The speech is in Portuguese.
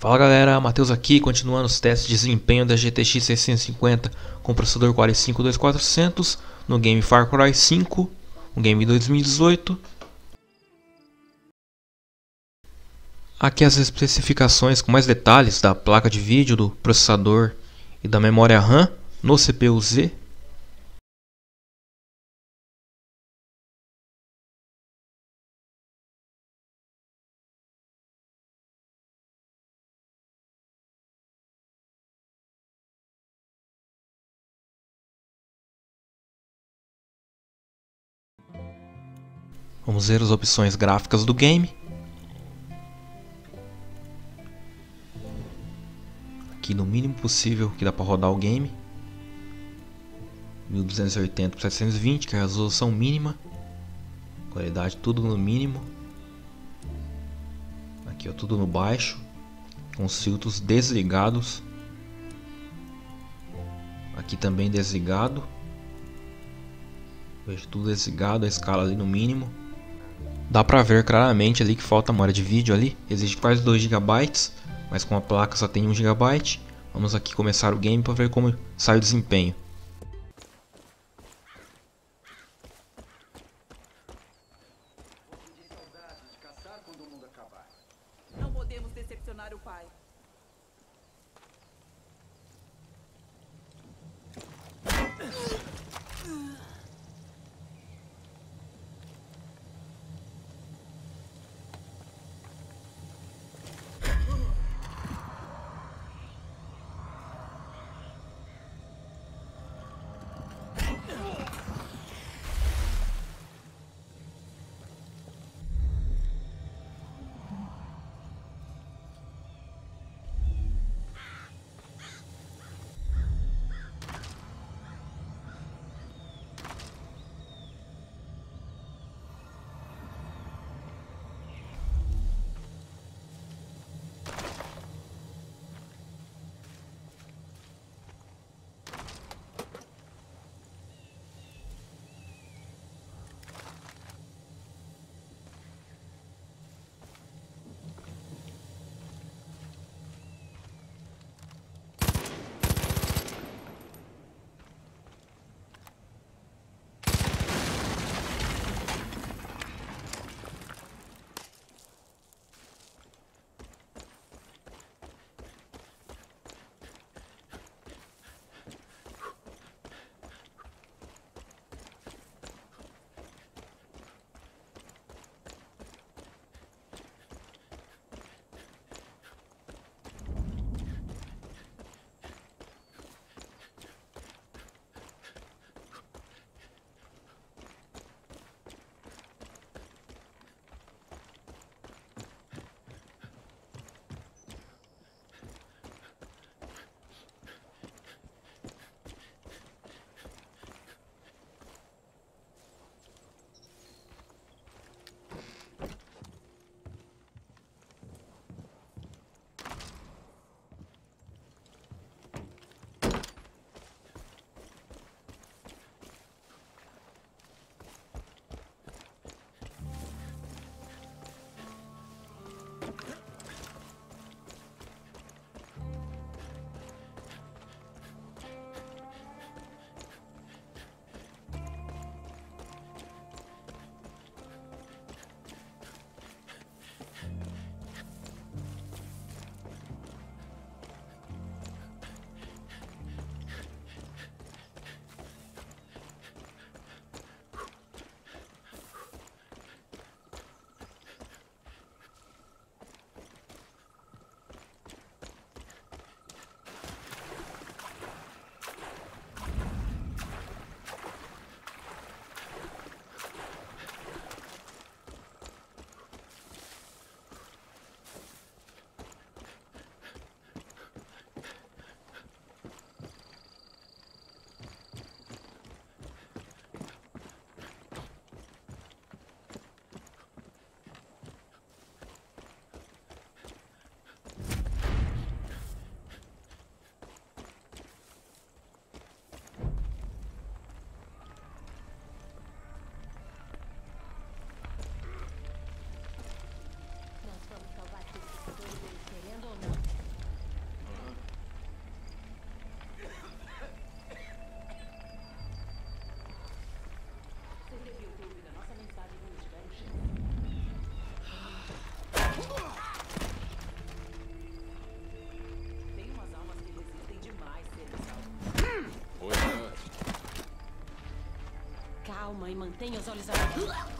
Fala galera, Matheus aqui, continuando os testes de desempenho da GTX 650 com processador Core i5-2400 no game Far Cry 5, um game 2018. Aqui as especificações com mais detalhes da placa de vídeo, do processador e da memória RAM no CPU Vamos ver as opções gráficas do game. Aqui no mínimo possível que dá para rodar o game. 1280 por 720, que é a resolução mínima. Qualidade tudo no mínimo. Aqui ó, tudo no baixo. Com os filtros desligados. Aqui também desligado. Vejo tudo desligado, a escala ali no mínimo. Dá pra ver claramente ali que falta memória de vídeo ali. Exige quase 2 GB, mas com a placa só tem 1 GB. Vamos aqui começar o game para ver como sai o desempenho. Calma e mantenha os olhos abertos.